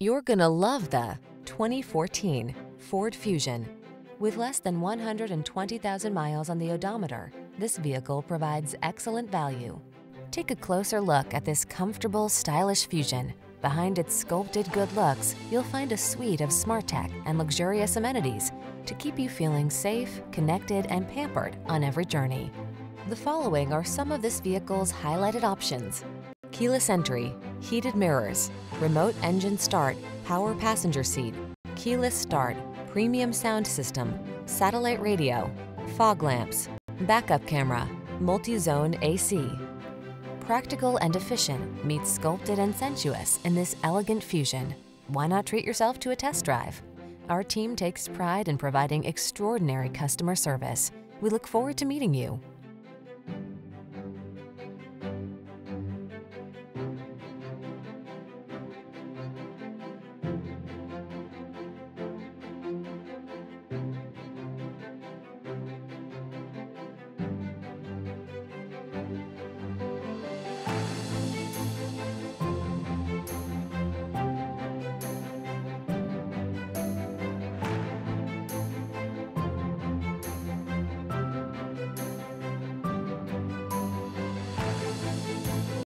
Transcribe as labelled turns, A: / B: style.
A: You're gonna love the 2014 Ford Fusion. With less than 120,000 miles on the odometer, this vehicle provides excellent value. Take a closer look at this comfortable, stylish Fusion. Behind its sculpted good looks, you'll find a suite of smart tech and luxurious amenities to keep you feeling safe, connected, and pampered on every journey. The following are some of this vehicle's highlighted options. Keyless entry, heated mirrors, remote engine start, power passenger seat, keyless start, premium sound system, satellite radio, fog lamps, backup camera, multi-zone AC. Practical and efficient meets sculpted and sensuous in this elegant fusion. Why not treat yourself to a test drive? Our team takes pride in providing extraordinary customer service. We look forward to meeting you.